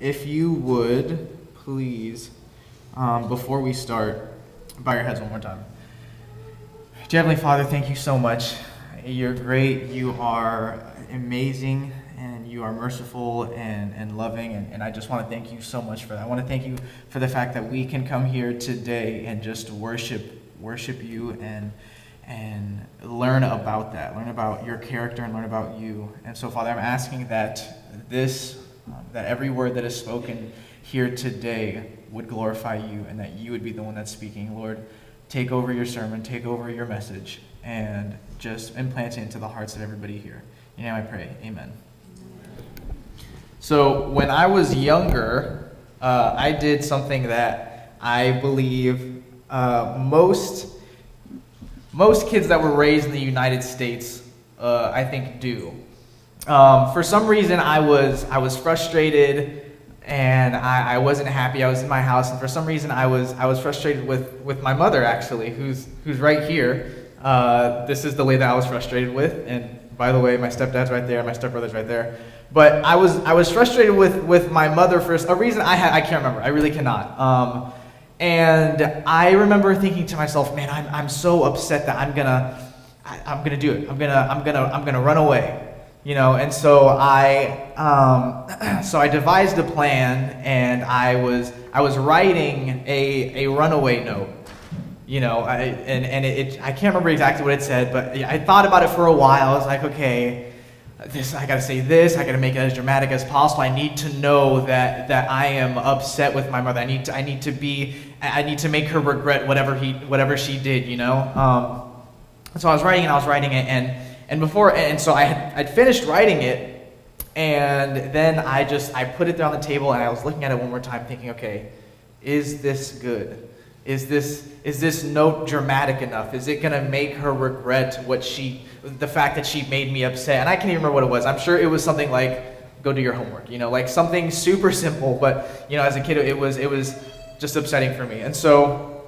if you would please, um, before we start, bow your heads one more time. Dear Heavenly Father, thank you so much. You're great. You are amazing and you are merciful and, and loving. And, and I just want to thank you so much for that. I want to thank you for the fact that we can come here today and just worship worship you and and learn about that, learn about your character and learn about you. And so, Father, I'm asking that this, that every word that is spoken here today would glorify you and that you would be the one that's speaking. Lord, take over your sermon, take over your message, and just implant it into the hearts of everybody here. In your name I pray. Amen. So, when I was younger, uh, I did something that I believe uh, most most kids that were raised in the United States, uh, I think, do. Um, for some reason, I was I was frustrated and I, I, wasn't happy. I was in my house, and for some reason, I was I was frustrated with with my mother actually, who's who's right here. Uh, this is the way that I was frustrated with, and by the way, my stepdad's right there, my stepbrother's right there. But I was I was frustrated with with my mother for a reason I had I can't remember. I really cannot. Um, and I remember thinking to myself, man, I'm, I'm so upset that I'm gonna, I, am gonna do it. I'm gonna, I'm gonna, I'm gonna run away, you know. And so I, um, so I devised a plan, and I was, I was writing a, a runaway note, you know. I, and and it, it, I can't remember exactly what it said, but I thought about it for a while. I was like, okay, this I gotta say this, I gotta make it as dramatic as possible. I need to know that that I am upset with my mother. I need to I need to be I need to make her regret whatever he whatever she did, you know? Um, so I was writing and I was writing it and and before and so I had I'd finished writing it and then I just I put it there on the table and I was looking at it one more time thinking, okay, is this good? Is this is this note dramatic enough? Is it gonna make her regret what she the fact that she made me upset. And I can't even remember what it was. I'm sure it was something like, go do your homework, you know, like something super simple, but you know, as a kid, it was, it was just upsetting for me. And so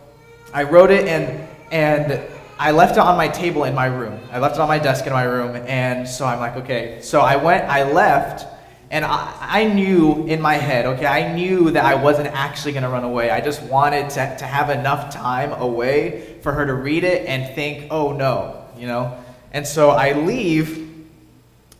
I wrote it and, and I left it on my table in my room. I left it on my desk in my room. And so I'm like, okay. So I went, I left, and I, I knew in my head, okay, I knew that I wasn't actually going to run away. I just wanted to, to have enough time away for her to read it and think, oh no, you know? And so I leave,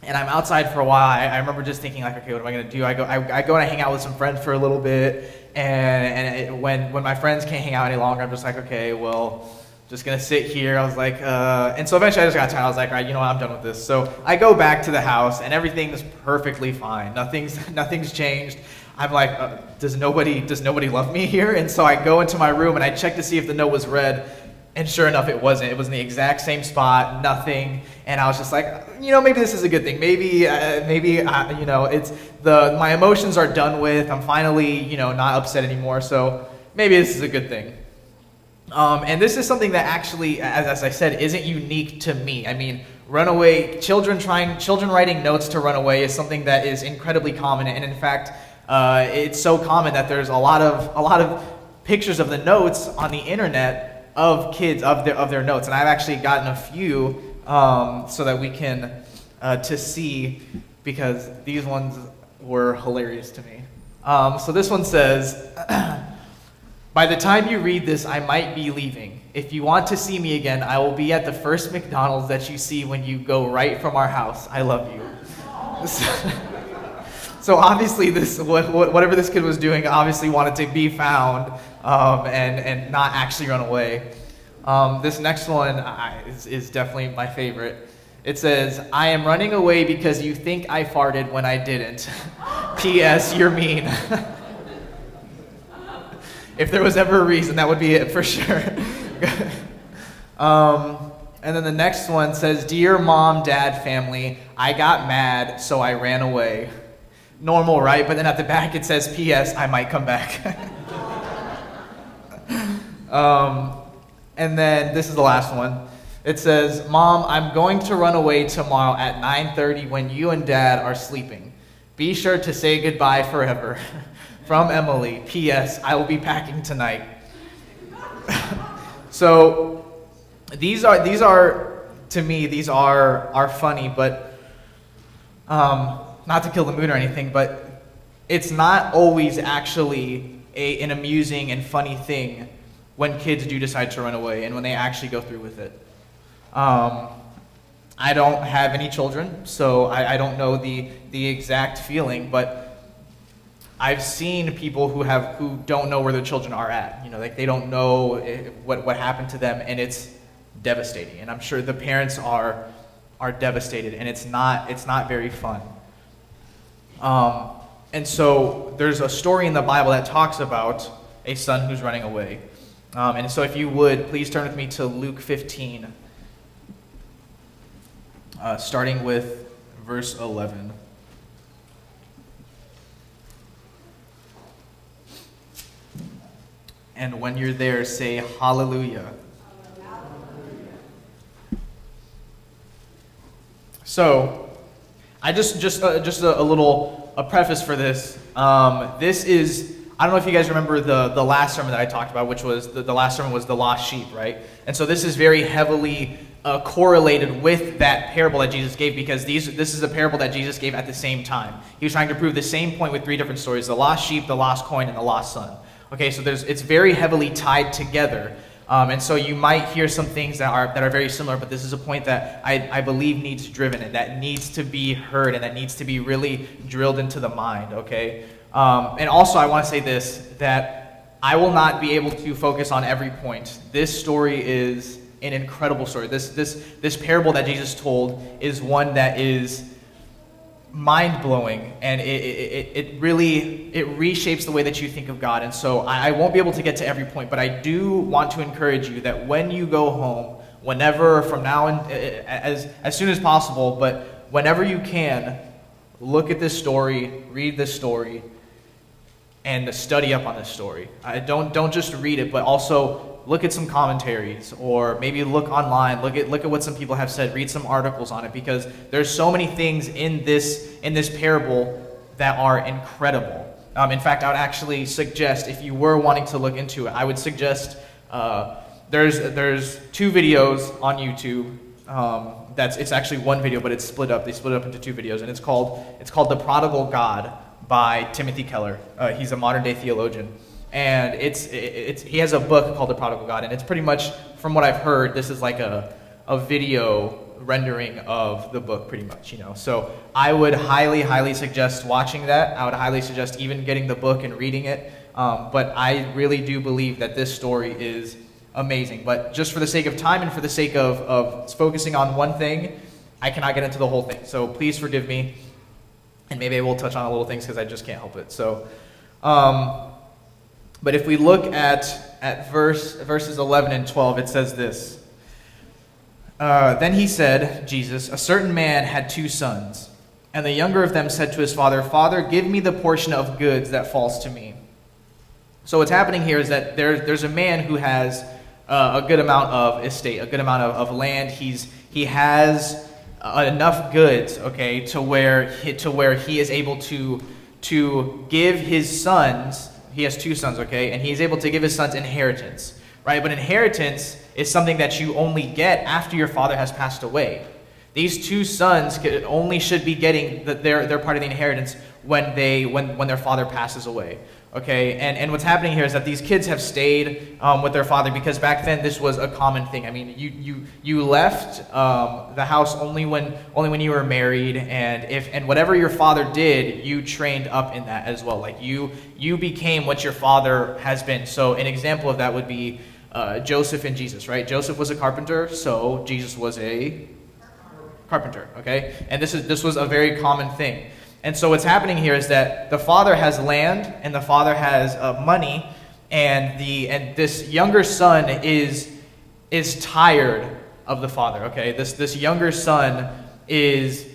and I'm outside for a while. I, I remember just thinking, like, okay, what am I going to do? I go, I, I, go and I hang out with some friends for a little bit, and, and it, when, when my friends can't hang out any longer, I'm just like, okay, well, just gonna sit here. I was like, uh, and so eventually I just got tired. I was like, all right, you know what, I'm done with this. So I go back to the house, and everything is perfectly fine. Nothing's nothing's changed. I'm like, uh, does nobody does nobody love me here? And so I go into my room and I check to see if the note was read, and sure enough, it wasn't. It was in the exact same spot, nothing. And I was just like, you know, maybe this is a good thing. Maybe, uh, maybe, uh, you know, it's the my emotions are done with. I'm finally, you know, not upset anymore. So maybe this is a good thing. Um, and this is something that actually, as, as I said, isn't unique to me. I mean, runaway children trying children writing notes to run away is something that is incredibly common. And in fact, uh, it's so common that there's a lot of a lot of pictures of the notes on the internet of kids of their of their notes, and I've actually gotten a few um, so that we can uh, to see because these ones were hilarious to me. Um, so this one says. By the time you read this, I might be leaving. If you want to see me again, I will be at the first McDonald's that you see when you go right from our house. I love you. so obviously, this whatever this kid was doing, obviously wanted to be found um, and, and not actually run away. Um, this next one I, is, is definitely my favorite. It says, I am running away because you think I farted when I didn't. P.S. You're mean. if there was ever a reason, that would be it for sure. um, and then the next one says, Dear mom, dad, family, I got mad, so I ran away. Normal, right? But then at the back it says, P.S. I might come back. Um, and then this is the last one. It says, Mom, I'm going to run away tomorrow at 9.30 when you and Dad are sleeping. Be sure to say goodbye forever. From Emily. P.S. I will be packing tonight. so these are, these are, to me, these are, are funny, but um, not to kill the mood or anything, but it's not always actually a, an amusing and funny thing when kids do decide to run away and when they actually go through with it. Um, I don't have any children, so I, I don't know the, the exact feeling, but I've seen people who have who don't know where their children are at. You know, like they don't know eh, what, what happened to them, and it's devastating. And I'm sure the parents are are devastated, and it's not it's not very fun. Um, and so there's a story in the Bible that talks about a son who's running away. Um, and so if you would, please turn with me to Luke 15, uh, starting with verse 11. And when you're there, say hallelujah. So, I just just uh, just a, a, little a preface for this. Um, this is I don't know if you guys remember the the last sermon that I talked about, which was the, the last sermon was the lost sheep, right? And so this is very heavily uh, correlated with that parable that Jesus gave because these this is a parable that Jesus gave at the same time. He was trying to prove the same point with three different stories: the lost sheep, the lost coin, and the lost son. Okay, so there's it's very heavily tied together. Um, and so you might hear some things that are, that are very similar, but this is a point that I, I believe needs driven and that needs to be heard and that needs to be really drilled into the mind, okay? Um, and also, I want to say this that I will not be able to focus on every point. This story is an incredible story. This, this, this parable that Jesus told is one that is mind blowing and it, it, it, really it reshapes the way that you think of god and so I, I won't be able to get to every point but i do want to encourage you that when you go home whenever from now and eh, eh, as, as soon as possible but whenever you can look at this story read this story and study up on this story. I don't don't just read it but also look at some commentaries or maybe look online look at look at what some people have said read some articles on it because there's so many things in this in this parable that are incredible. Um, in fact i would actually suggest if you were wanting to look into it i would suggest uh, there's there's two videos on youtube um, that's it's actually one video but it's split up. They split it up into two videos and it's called it's called the prodigal god by timothy keller. Uh, he's a modern day theologian and it's, it's he has a book called The Prodigal God, and it's pretty much, from what I've heard, this is like a, a video rendering of the book, pretty much, you know. So I would highly, highly suggest watching that. I would highly suggest even getting the book and reading it. Um, but I really do believe that this story is amazing. But just for the sake of time and for the sake of, of focusing on one thing, I cannot get into the whole thing. So please forgive me, and maybe I will touch on a little things because I just can't help it. So. Um, but if we look at, at verse, verses 11 and 12, it says this uh, Then he said, Jesus, a certain man had two sons. And the younger of them said to his father, Father, give me the portion of goods that falls to me. So what's happening here is that there, there's a man who has uh, a good amount of estate, a good amount of, of land. He's, he has uh, enough goods, okay, to where, he, to where he is able to, to give his sons he has two sons, okay, and he's able to give his sons inheritance, right? But inheritance is something that you only get after your father has passed away. These two sons only should be getting the, their, their part of the inheritance when, they, when, when their father passes away. Okay, and, and what's happening here is that these kids have stayed um, with their father because back then this was a common thing. I mean, you, you, you left um, the house only when, only when you were married, and, if, and whatever your father did, you trained up in that as well. Like you, you became what your father has been. So an example of that would be uh, Joseph and Jesus, right? Joseph was a carpenter, so Jesus was a carpenter, okay? And this, is, this was a very common thing. And so what's happening here is that the father has land and the father has uh, money, and the and this younger son is is tired of the father. Okay, this this younger son is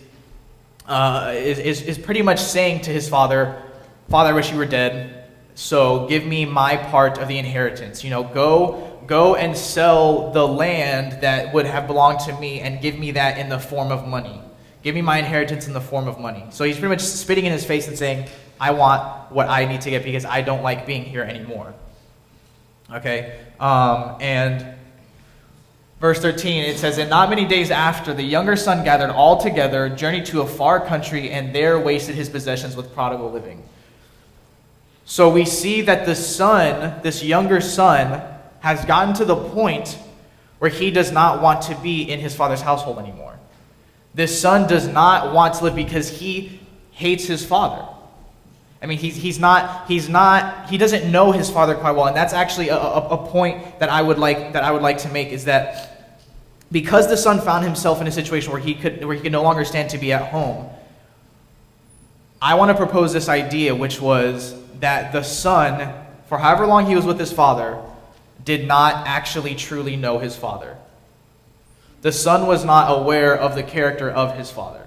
uh, is, is is pretty much saying to his father, "Father, I wish you were dead. So give me my part of the inheritance. You know, go." Go and sell the land that would have belonged to me and give me that in the form of money. Give me my inheritance in the form of money. So he's pretty much spitting in his face and saying, I want what I need to get because I don't like being here anymore. Okay? Um, and verse 13, it says, And not many days after, the younger son gathered all together, journeyed to a far country, and there wasted his possessions with prodigal living. So we see that the son, this younger son, has gotten to the point where he does not want to be in his father's household anymore. This son does not want to live because he hates his father. I mean, he's, he's not, he's not, he doesn't know his father quite well. And that's actually a, a, a point that I would like, that I would like to make is that because the son found himself in a situation where he could, where he could no longer stand to be at home, I want to propose this idea, which was that the son, for however long he was with his father, did not actually truly know his father. The son was not aware of the character of his father.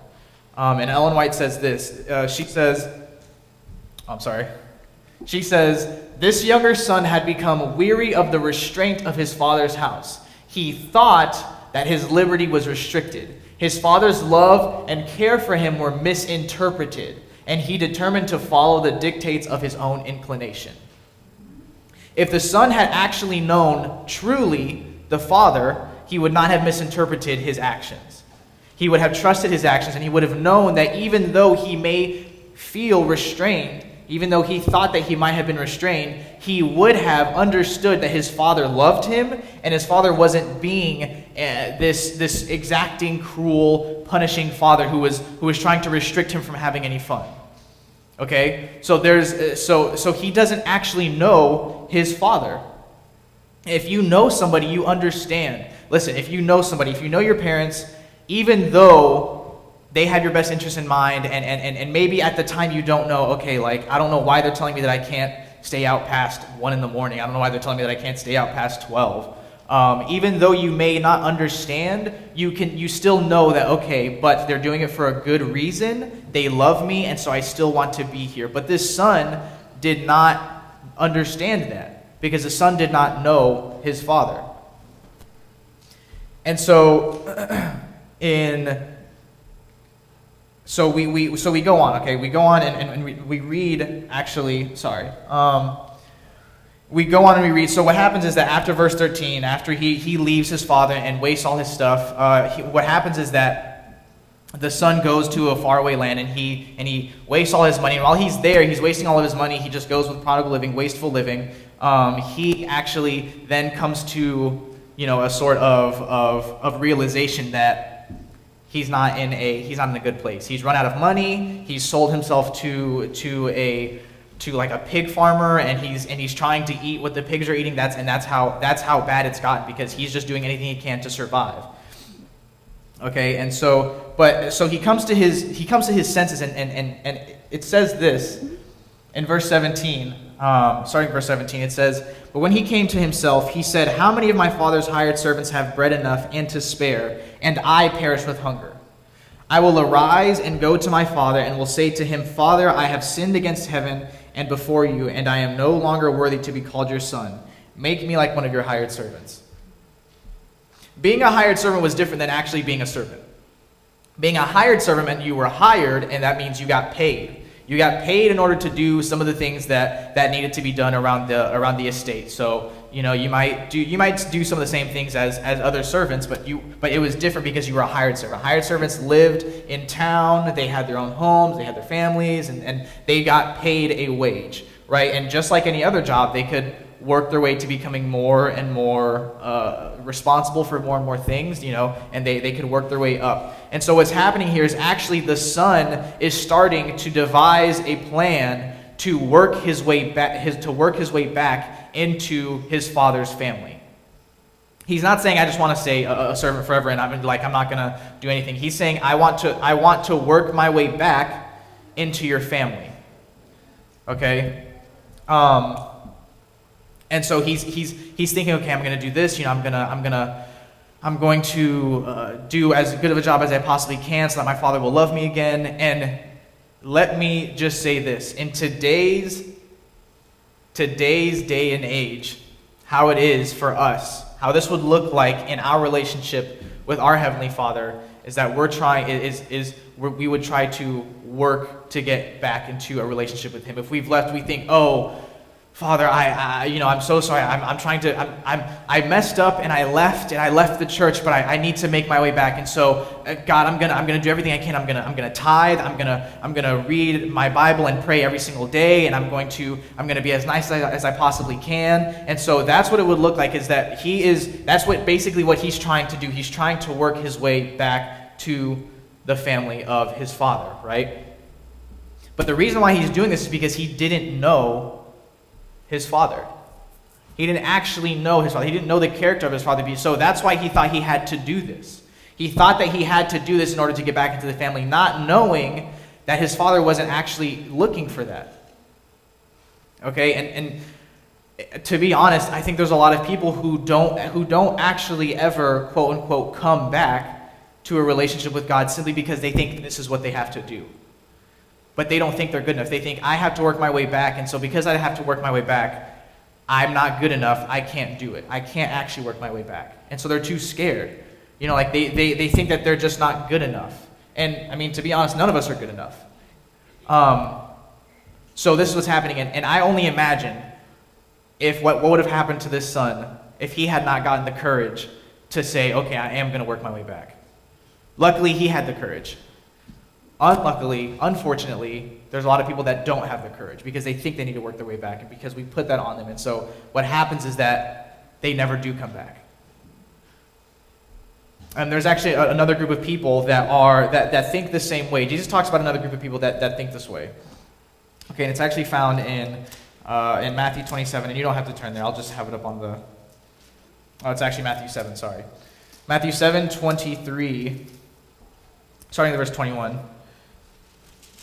Um, and Ellen White says this. Uh, she says, I'm sorry. She says, This younger son had become weary of the restraint of his father's house. He thought that his liberty was restricted. His father's love and care for him were misinterpreted, and he determined to follow the dictates of his own inclination. If the son had actually known truly the father, he would not have misinterpreted his actions. He would have trusted his actions, and he would have known that even though he may feel restrained, even though he thought that he might have been restrained, he would have understood that his father loved him and his father wasn't being uh, this, this exacting, cruel, punishing father who was, who was trying to restrict him from having any fun. Okay? So, there's, uh, so, so he doesn't actually know his father. If you know somebody, you understand. Listen, if you know somebody, if you know your parents, even though they have your best interest in mind and, and, and, and maybe at the time you don't know okay like i don't know why they're telling me that i can't stay out past 1 in the morning. I don't know why they're telling me that i can't stay out past 12 um, even though you may not understand you can you still know that okay but they're doing it for a good reason. They love me and so i still want to be here. But this son did not understand that because the son did not know his father and so in so we, we, so we go on, okay? We go on and, and, and we, we read, actually, sorry. Um, we go on and we read. So what happens is that after verse 13, after he, he leaves his father and wastes all his stuff, uh, he, what happens is that the son goes to a faraway land and he, and he wastes all his money. And while he's there, he's wasting all of his money. He just goes with prodigal living, wasteful living. Um, he actually then comes to, you know, a sort of, of, of realization that he's not in a he's not in a good place. He's run out of money. He's sold himself to to a to like a pig farmer and he's and he's trying to eat what the pigs are eating. That's and that's how that's how bad it's gotten because he's just doing anything he can to survive. Okay, and so but so he comes to his he comes to his senses and and and, and it says this in verse 17 um, starting verse 17, it says, But when he came to himself, he said, How many of my father's hired servants have bread enough and to spare, and I perish with hunger? I will arise and go to my father, and will say to him, Father, I have sinned against heaven and before you, and I am no longer worthy to be called your son. Make me like one of your hired servants. Being a hired servant was different than actually being a servant. Being a hired servant meant you were hired, and that means you got paid. You got paid in order to do some of the things that, that needed to be done around the around the estate. So you know you might do you might do some of the same things as, as other servants, but you but it was different because you were a hired servant. Hired servants lived in town. They had their own homes. They had their families, and, and they got paid a wage, right? And just like any other job, they could work their way to becoming more and more uh, responsible for more and more things, you know, and they, they could work their way up. And so what's happening here is actually the son is starting to devise a plan to work his way back his, to work his way back into his father's family. He's not saying I just want to stay a, a servant forever and I'm like I'm not going to do anything. He's saying I want to I want to work my way back into your family. Okay? Um, and so he's, he's, he's thinking, okay, I'm going to do this. You know, I'm going to, I'm going to, I'm going to uh, do as good of a job as I possibly can so that my father will love me again. And let me just say this. In today's, today's day and age, how it is for us, how this would look like in our relationship with our Heavenly Father is that we're trying, is, is we would try to work to get back into a relationship with Him. If we've left, we think, oh, Father, I, I, you know, I'm so sorry. I'm, I'm trying to, I'm, I'm, I messed up and I left and I left the church, but I, I need to make my way back. And so, uh, God, I'm gonna, I'm gonna do everything I can. I'm gonna, I'm gonna tithe. I'm gonna, I'm gonna read my Bible and pray every single day. And I'm going to, I'm gonna be as nice as as I possibly can. And so that's what it would look like. Is that he is, that's what basically what he's trying to do. He's trying to work his way back to the family of his father, right? But the reason why he's doing this is because he didn't know his father. He didn't actually know his father. He didn't know the character of his father. So that's why he thought he had to do this. He thought that he had to do this in order to get back into the family, not knowing that his father wasn't actually looking for that. Okay, and, and to be honest, I think there's a lot of people who don't who don't actually ever quote unquote come back to a relationship with God simply because they think this is what they have to do but they don't think they're good enough. They think, I have to work my way back, and so because I have to work my way back, I'm not good enough. I can't do it. I can't actually work my way back. And so they're too scared. You know, like they, they, they think that they're just not good enough. And I mean, to be honest, none of us are good enough. Um, so this is what's happening. And, and I only imagine if what, what would have happened to this son if he had not gotten the courage to say, okay, I am going to work my way back. Luckily, he had the courage. Unluckily, unfortunately, there's a lot of people that don't have the courage because they think they need to work their way back and because we put that on them. And so what happens is that they never do come back. And there's actually a, another group of people that are that, that think the same way. Jesus talks about another group of people that, that think this way. Okay, and it's actually found in uh, in Matthew 27, and you don't have to turn there. I'll just have it up on the. Oh, it's actually Matthew 7. Sorry, Matthew 7, 23, starting at verse 21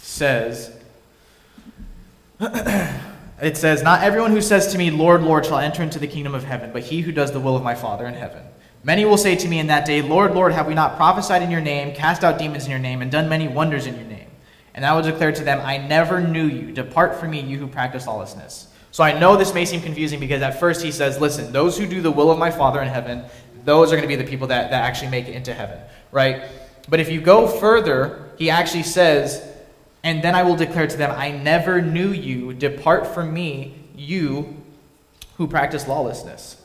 says, it says, Not everyone who says to me, Lord, Lord, shall enter into the kingdom of heaven, but he who does the will of my Father in heaven. Many will say to me in that day, Lord, Lord, have we not prophesied in your name, cast out demons in your name, and done many wonders in your name? And I will declare to them, I never knew you. Depart from me, you who practice lawlessness. So I know this may seem confusing because at first he says, Listen, those who do the will of my Father in heaven, those are going to be the people that, that actually make it into heaven, right? But if you go further, he actually says, and then I will declare to them, I never knew you. Depart from me, you who practice lawlessness.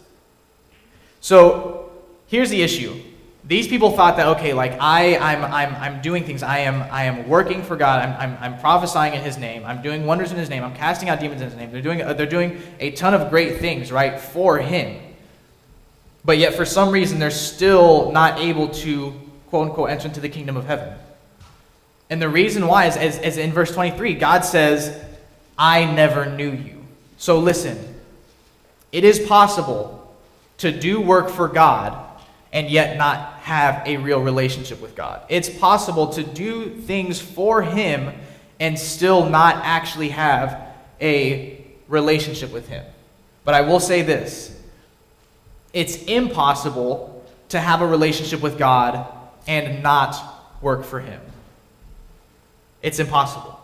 So here's the issue. These people thought that, okay, like I, I'm, I'm, I'm doing things. I am, I am working for God. I'm, I'm, I'm prophesying in His name. I'm doing wonders in His name. I'm casting out demons in His name. They're doing, they're doing a ton of great things, right, for Him. But yet, for some reason, they're still not able to, quote unquote, enter into the kingdom of heaven. And the reason why is, is in verse 23, God says, I never knew you. So listen, it is possible to do work for God and yet not have a real relationship with God. It's possible to do things for Him and still not actually have a relationship with Him. But I will say this it's impossible to have a relationship with God and not work for Him. It's impossible.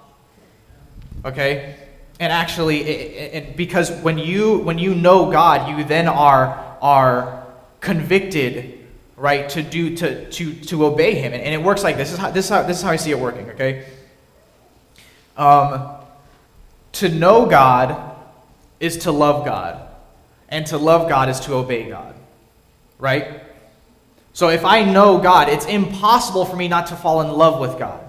Okay? And actually, it, it, because when you when you know God, you then are are convicted, right, to do to to to obey Him, and, and it works like this. This is how this is how, this is how I see it working. Okay. Um, to know God is to love God, and to love God is to obey God, right? So if I know God, it's impossible for me not to fall in love with God.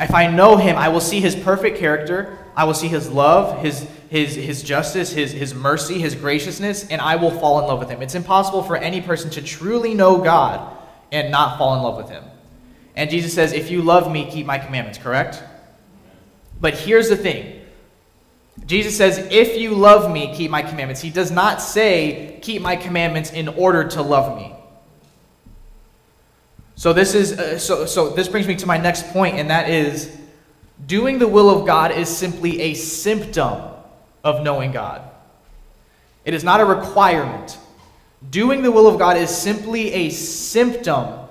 If I know him, I will see his perfect character. I will see his love, his, his, his justice, his, his mercy, his graciousness, and I will fall in love with him. It's impossible for any person to truly know God and not fall in love with him. And Jesus says, If you love me, keep my commandments, correct? But here's the thing Jesus says, If you love me, keep my commandments. He does not say, Keep my commandments in order to love me. So this is uh, so so this brings me to my next point and that is doing the will of God is simply a symptom of knowing God. It is not a requirement. Doing the will of God is simply a symptom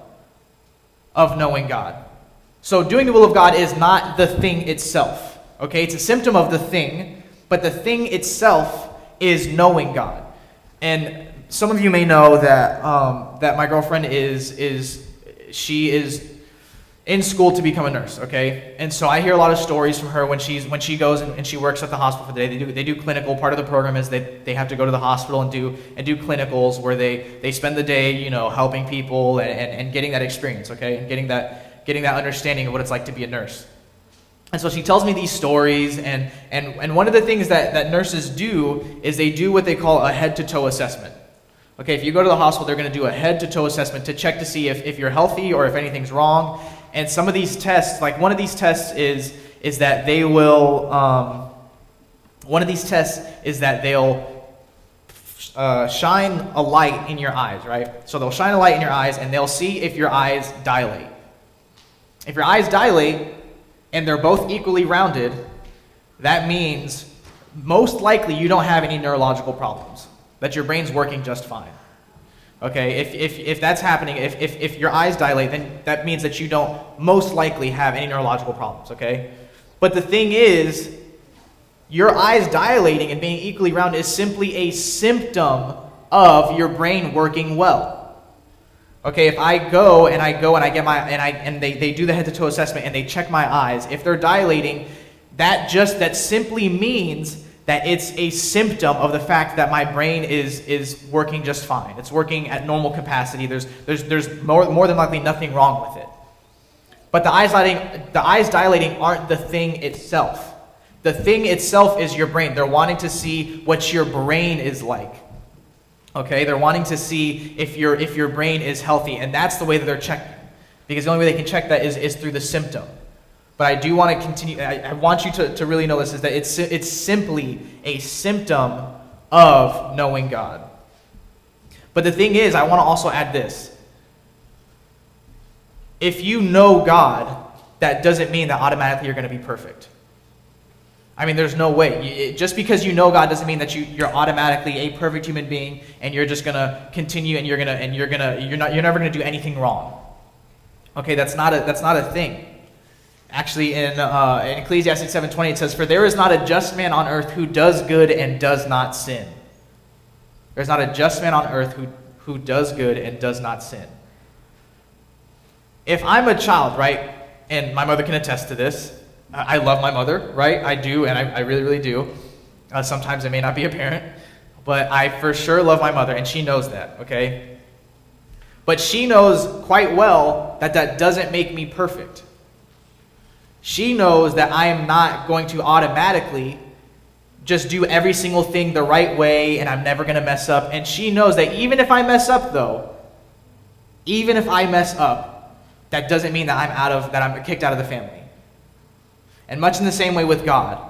of knowing God. So doing the will of God is not the thing itself. Okay? It's a symptom of the thing, but the thing itself is knowing God. And some of you may know that um, that my girlfriend is is she is in school to become a nurse, okay? And so I hear a lot of stories from her when she's when she goes and, and, she works at the hospital for the day. They do they do clinical. Part of the program is they, they have to go to the hospital and do and do clinicals where they they spend the day, you know, helping people and, and, and getting that experience, okay? And getting that getting that understanding of what it's like to be a nurse. And so she tells me these stories, and, and, and one of the things that, that nurses do is they do what they call a head to toe assessment. Okay, if you go to the hospital, they're going to do a head to toe assessment to check to see if, if you're healthy or if anything's wrong. And some of these tests, like one of these tests is, is that they will, um, one of these tests is that they'll uh, shine a light in your eyes, right? So they'll shine a light in your eyes and they'll see if your eyes dilate. If your eyes dilate and they're both equally rounded, that means most likely you don't have any neurological problems, that your brain's working just fine. Okay, if, if, if that's happening, if, if, if your eyes dilate, then that means that you don't most likely have any neurological problems, okay? But the thing is, your eyes dilating and being equally round is simply a symptom of your brain working well. Okay, if I go and I go and I get my and I and they, they do the head to toe assessment and they check my eyes, if they're dilating, that just that simply means that it's a symptom of the fact that my brain is, is working just fine. It's working at normal capacity. There's, there's, there's more, more than likely nothing wrong with it. But the eyes, dilating, the eyes dilating aren't the thing itself. The thing itself is your brain. They're wanting to see what your brain is like. Okay? They're wanting to see if your, if your brain is healthy. And that's the way that they're checking. Because the only way they can check that is, is through the symptom. But I do want to continue, I, I want you to, to really know this, is that it's, it's simply a symptom of knowing God. But the thing is, I want to also add this. If you know God, that doesn't mean that automatically you're going to be perfect. I mean, there's no way. just because you know God doesn't mean that you, you're automatically a perfect human being and you're just gonna continue and you're gonna and you're gonna you're not you're never gonna do anything wrong. Okay, that's not a that's not a thing. Actually, in, uh, in Ecclesiastes 7.20, it says, For there is not a just man on earth who does good and does not sin. There's not a just man on earth who, who does good and does not sin. If I'm a child, right, and my mother can attest to this, I love my mother, right? I do, and I, I really, really do. Uh, sometimes I may not be a parent, but I for sure love my mother, and she knows that, okay? But she knows quite well that that doesn't make me perfect. She knows that I am not going to automatically just do every single thing the right way and I'm never going to mess up. And she knows that even if I mess up, though, even if I mess up, that doesn't mean that I'm out of that I'm kicked out of the family. And much in the same way with God.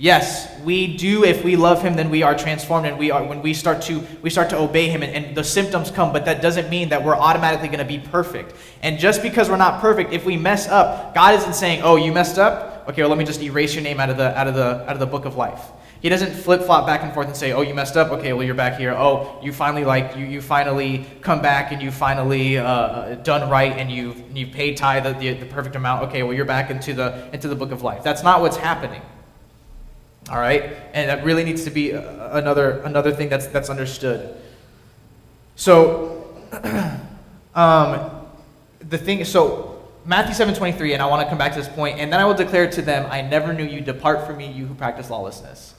Yes, we do. If we love Him, then we are transformed, and we are when we start to we start to obey Him, and, and the symptoms come. But that doesn't mean that we're automatically going to be perfect. And just because we're not perfect, if we mess up, God isn't saying, "Oh, you messed up. Okay, well, let me just erase your name out of the out of the out of the book of life." He doesn't flip flop back and forth and say, "Oh, you messed up. Okay, well, you're back here. Oh, you finally like you you finally come back and you finally uh, uh done right and you you paid tithe the, the the perfect amount. Okay, well, you're back into the into the book of life." That's not what's happening. All right? And that really needs to be another, another thing that's, that's understood. So, um, the thing, so Matthew 7 23, and I want to come back to this point, and then I will declare to them, I never knew you, depart from me, you who practice lawlessness.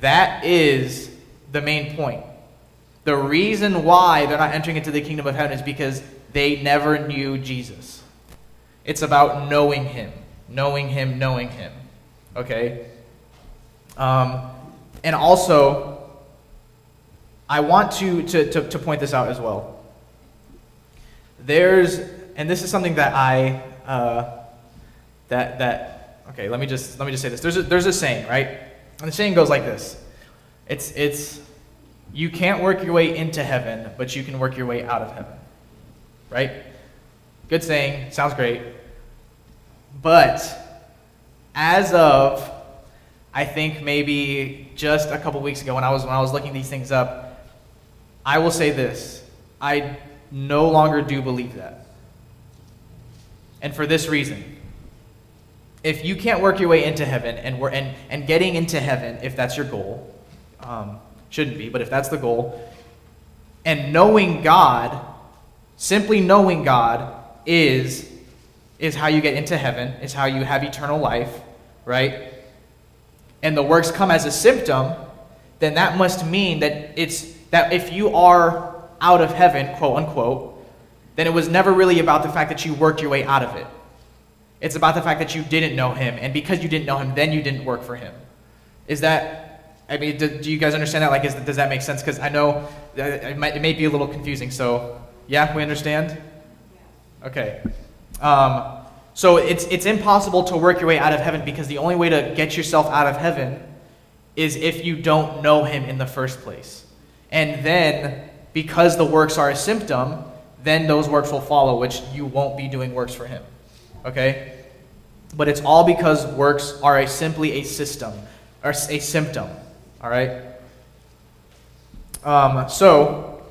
That is the main point. The reason why they're not entering into the kingdom of heaven is because they never knew Jesus. It's about knowing him, knowing him, knowing him. Okay? Um, and also, I want to, to, to, to, point this out as well. There's, and this is something that I, uh, that, that, okay, let me just, let me just say this. There's a, there's a saying, right? And the saying goes like this. It's, it's, you can't work your way into heaven, but you can work your way out of heaven. Right? Good saying, sounds great. But as of I think maybe just a couple weeks ago when I was when I was looking these things up, I will say this. I no longer do believe that. And for this reason. If you can't work your way into heaven and, we're, and, and getting into heaven, if that's your goal, um, shouldn't be, but if that's the goal, and knowing God, simply knowing God, is is how you get into heaven, is how you have eternal life, right? And the works come as a symptom, then that must mean that it's that if you are out of heaven, quote unquote, then it was never really about the fact that you worked your way out of it. It's about the fact that you didn't know him, and because you didn't know him, then you didn't work for him. Is that, I mean, do, do you guys understand that? Like, is, does that make sense? Because I know it, might, it may be a little confusing. So, yeah, we understand? Okay. Um, so it's, it's impossible to work your way out of heaven because the only way to get yourself out of heaven is if you don't know him in the first place. And then, because the works are a symptom, then those works will follow, which you won't be doing works for him. Okay? But it's all because works are a, simply a system, or a symptom. All right? Um, so,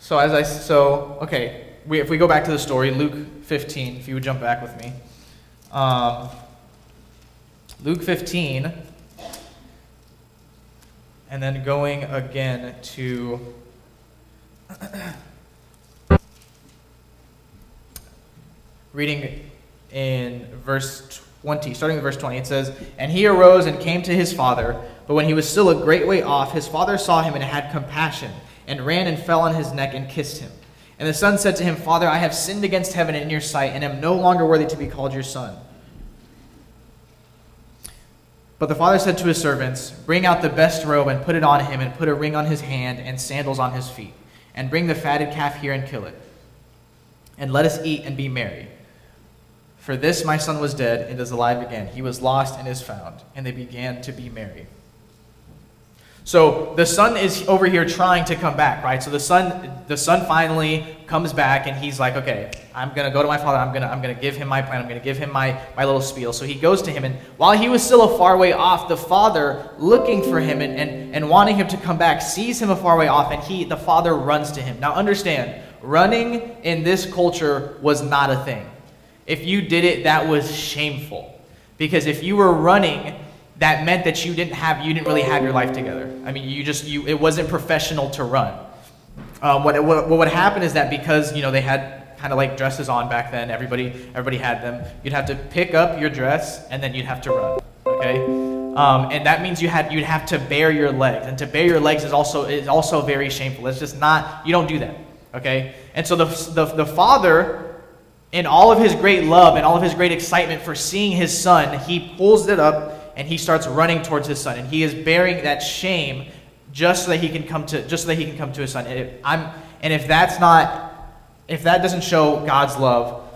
so as I, so, okay, we, if we go back to the story, Luke 15, if you would jump back with me. Um, Luke 15, and then going again to reading in verse 20, starting with verse 20, it says, And he arose and came to his father, but when he was still a great way off, his father saw him and had compassion, and ran and fell on his neck and kissed him. And the son said to him, Father, I have sinned against heaven and in your sight, and am no longer worthy to be called your son. But the father said to his servants, Bring out the best robe and put it on him, and put a ring on his hand and sandals on his feet and bring the fatted calf here and kill it. And let us eat and be merry. For this my son was dead and is alive again. He was lost and is found. And they began to be merry. So the son is over here trying to come back, right? So the son, the son finally comes back and he's like, okay, I'm gonna go to my father. I'm gonna, I'm gonna give him my plan. I'm gonna give him my, my little spiel. So he goes to him, and while he was still a far way off, the father, looking for him and, and, and wanting him to come back, sees him a far way off, and he, the father, runs to him. Now understand, running in this culture was not a thing. If you did it, that was shameful, because if you were running that meant that you didn't have you didn't really have your life together. I mean, you just you it wasn't professional to run. Um, what, what, what would happen is that because you know they had kind of like dresses on back then, everybody everybody had them. You'd have to pick up your dress and then you'd have to run. Okay, um, and that means you had you'd have to bare your legs, and to bare your legs is also is also very shameful. It's just not you don't do that. Okay, and so the the, the father. In all of his great love and all of his great excitement for seeing his son, he pulls it up and he starts running towards his son and he is bearing that shame just so that he can come to just so that he can come to his son. And if, I'm, and if that's not if that doesn't show god's love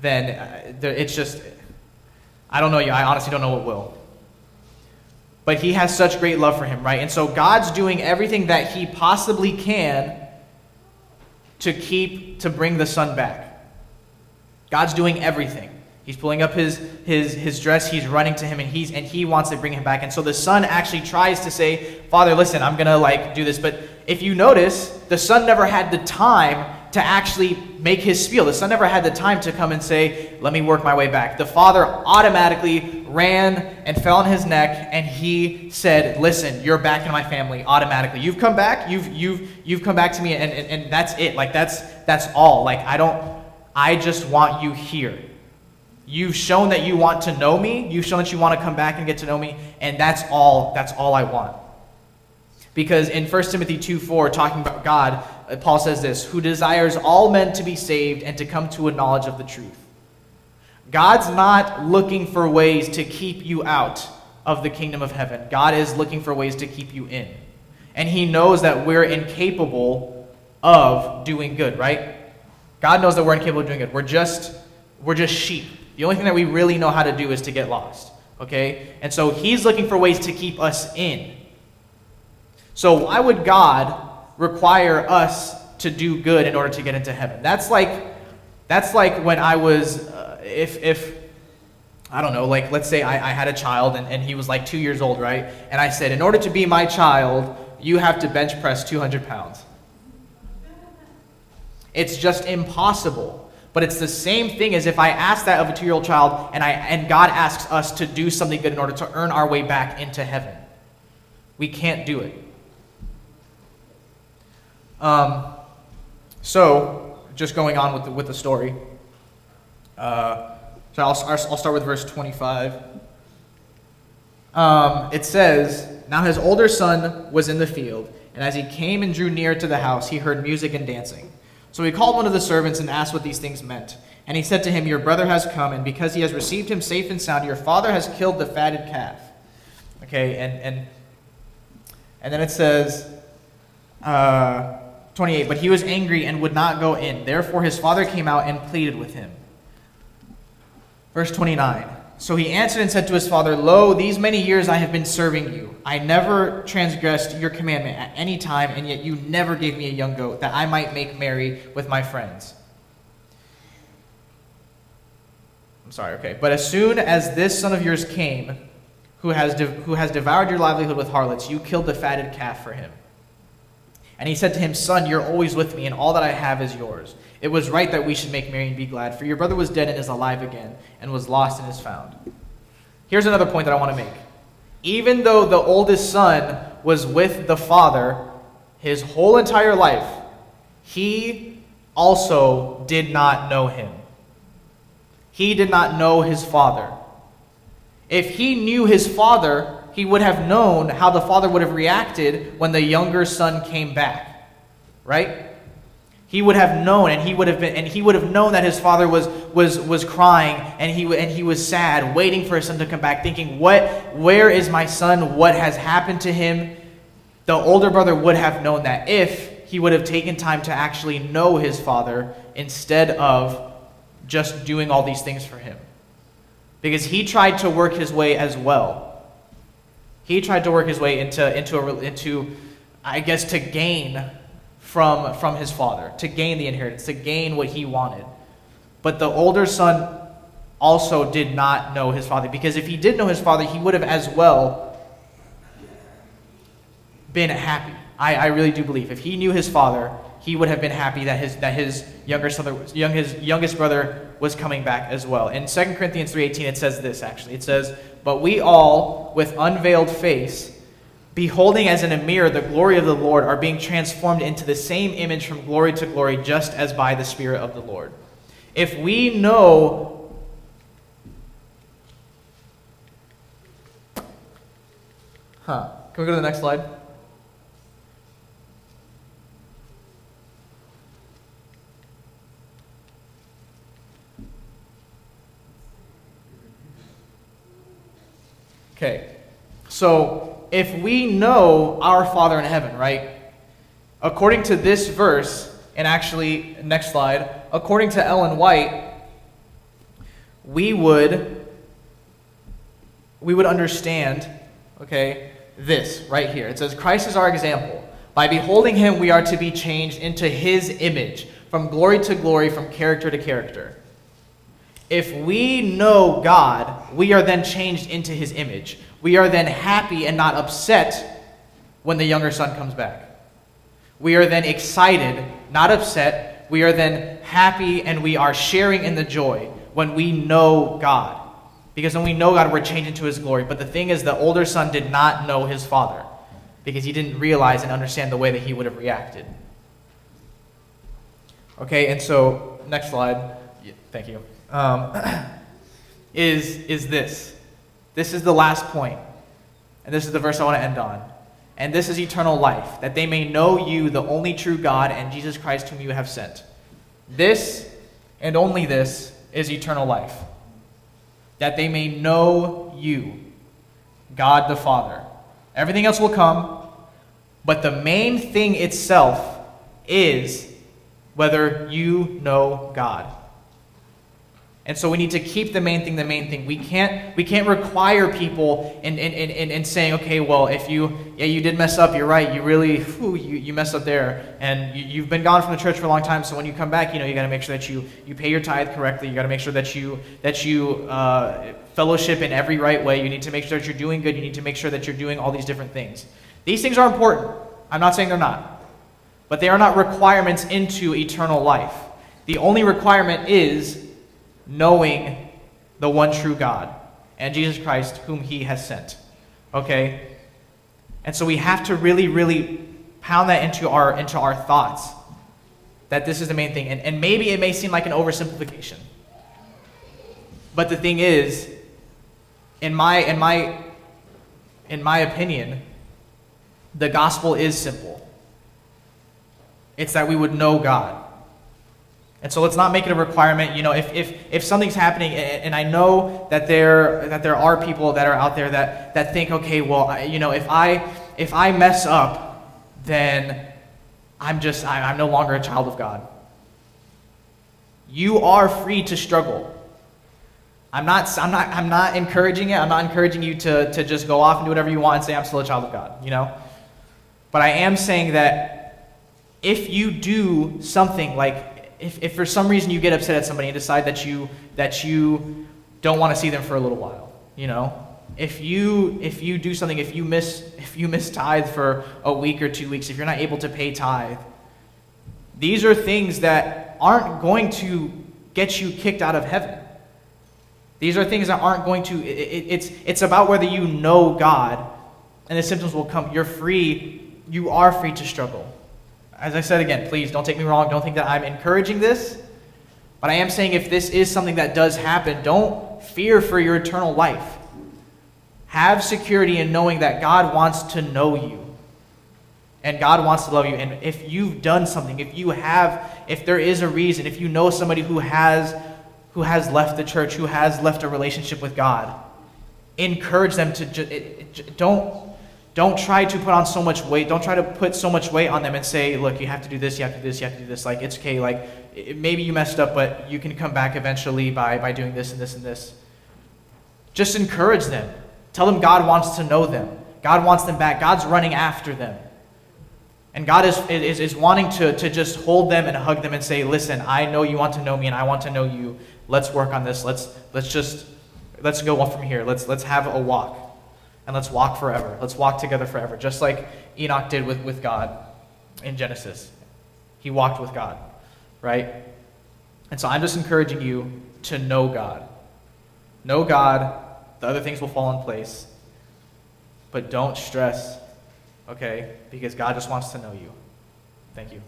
then uh, it's just i don't know you. i honestly don't know what will. But he has such great love for him right? And so god's doing everything that he possibly can to keep to bring the son back. God's doing everything He's pulling up his, his, his dress, he's running to him, and, he's, and he wants to bring him back. And so the son actually tries to say, Father, listen, I'm going to like do this. But if you notice, the son never had the time to actually make his spiel. The son never had the time to come and say, Let me work my way back. The father automatically ran and fell on his neck, and he said, Listen, you're back in my family automatically. You've come back, you've, you've, you've come back to me, and, and, and that's it. Like, that's, that's all. Like, I don't, I just want you here. You've shown that you want to know me. You've shown that you want to come back and get to know me. And that's all, that's all I want. Because in 1 Timothy 2 4, talking about God, uh, Paul says this Who desires all men to be saved and to come to a knowledge of the truth. God's not looking for ways to keep you out of the kingdom of heaven. God is looking for ways to keep you in. And He knows that we're incapable of doing good, right? God knows that we're incapable of doing good. We're just, we're just sheep. The only thing that we really know how to do is to get lost. Okay? And so he's looking for ways to keep us in. So why would God require us to do good in order to get into heaven? That's like that's like when I was uh, if if I don't know, like let's say I, I had a child and, and he was like two years old, right? And I said, in order to be my child, you have to bench press 200 pounds. It's just impossible. But it's the same thing as if I ask that of a two year old child and, I, and God asks us to do something good in order to earn our way back into heaven. We can't do it. Um, so, just going on with the, with the story. Uh, so I'll, I'll start with verse 25. Um, it says, Now his older son was in the field, and as he came and drew near to the house, he heard music and dancing. So he called one of the servants and asked what these things meant. And he said to him, Your brother has come, and because he has received him safe and sound, your father has killed the fatted calf. Okay, and, and, and then it says, uh, 28, But he was angry and would not go in. Therefore his father came out and pleaded with him. Verse 29. So he answered and said to his father, Lo, these many years I have been serving you. I never transgressed your commandment at any time, and yet you never gave me a young goat, that I might make merry with my friends. I'm sorry, okay. But as soon as this son of yours came, who has, de- who has devoured your livelihood with harlots, you killed the fatted calf for him. And he said to him, Son, you're always with me, and all that I have is yours. It was right that we should make merry and be glad, for your brother was dead and is alive again, and was lost and is found. Here's another point that I want to make. Even though the oldest son was with the father his whole entire life, he also did not know him. He did not know his father. If he knew his father, he would have known how the father would have reacted when the younger son came back. Right? He would have known and he would have been and he would have known that his father was was was crying and he and he was sad, waiting for his son to come back, thinking, "What where is my son? What has happened to him?" The older brother would have known that if he would have taken time to actually know his father instead of just doing all these things for him. Because he tried to work his way as well. He tried to work his way into, into, a, into I guess, to gain from, from his father, to gain the inheritance, to gain what he wanted. But the older son also did not know his father, because if he did know his father, he would have as well been happy. I, I really do believe. If he knew his father, he would have been happy that his, that his, younger son, young, his youngest brother was coming back as well. In 2 Corinthians 3.18, it says this, actually. It says, But we all, with unveiled face, beholding as in a mirror the glory of the Lord, are being transformed into the same image from glory to glory, just as by the Spirit of the Lord. If we know Huh. Can we go to the next slide? Okay. So, if we know our Father in heaven, right? According to this verse, and actually, next slide, according to Ellen White, we would we would understand, okay, this right here. It says Christ is our example. By beholding him, we are to be changed into his image, from glory to glory, from character to character. If we know God, we are then changed into his image. We are then happy and not upset when the younger son comes back. We are then excited, not upset. We are then happy and we are sharing in the joy when we know God. Because when we know God, we're changed into his glory. But the thing is, the older son did not know his father because he didn't realize and understand the way that he would have reacted. Okay, and so, next slide. Thank you um, is, is this. This is the last point, and this is the verse I want to end on. And this is eternal life, that they may know you, the only true God, and Jesus Christ, whom you have sent. This, and only this, is eternal life. That they may know you, God the Father. Everything else will come, but the main thing itself is whether you know God. And so we need to keep the main thing the main thing. We can't, we can't require people in, in, in, in saying, okay, well, if you, yeah, you did mess up, you're right, you really, whew, you, you messed up there. And you, you've been gone from the church for a long time, so when you come back, you know, you got to make sure that you, you pay your tithe correctly. You got to make sure that you, that you uh, fellowship in every right way. You need to make sure that you're doing good. You need to make sure that you're doing all these different things. These things are important. I'm not saying they're not. But they are not requirements into eternal life. The only requirement is knowing the one true God and Jesus Christ, whom He has sent. Okay? And so we have to really, really pound that into our, into our thoughts. that this is the main thing. And, and maybe it may seem like an oversimplification. But the thing is, in my, in my, in my opinion, the gospel is simple. It's that we would know God. And so let's not make it a requirement. You know, if, if, if something's happening, and I know that there, that there are people that are out there that, that think, okay, well, you know, if I, if I mess up, then I'm just, I'm no longer a child of God. You are free to struggle. I'm not, I'm not, I'm not encouraging it. I'm not encouraging you to, to just go off and do whatever you want and say, I'm still a child of God, you know? But I am saying that if you do something like, if, if for some reason you get upset at somebody and decide that you, that you don't want to see them for a little while, you know? If you, if you do something, if you miss, if you miss tithe for a week or two weeks, if you're not able to pay tithe, these are things that aren't going to get you kicked out of heaven. These are things that aren't going to, it, it, it's, it's about whether you know God and the symptoms will come. You're free, you are free to struggle. As I said again, please don't take me wrong. Don't think that I'm encouraging this. But I am saying if this is something that does happen, don't fear for your eternal life. Have security in knowing that God wants to know you. And God wants to love you. And if you've done something, if you have, if there is a reason, if you know somebody who has who has left the church, who has left a relationship with God, encourage them to ju- don't don't try to put on so much weight. Don't try to put so much weight on them and say, look, you have to do this, you have to do this, you have to do this. Like, it's okay. Like, it, maybe you messed up, but you can come back eventually by, by doing this and this and this. Just encourage them. Tell them God wants to know them. God wants them back. God's running after them. And God is, is, is wanting to, to just hold them and hug them and say, listen, I know you want to know me and I want to know you. Let's work on this. Let's, let's just, let's go from here. Let's, let's have a walk. And let's walk forever. Let's walk together forever. Just like Enoch did with, with God in Genesis. He walked with God, right? And so I'm just encouraging you to know God. Know God. The other things will fall in place. But don't stress, okay? Because God just wants to know you. Thank you.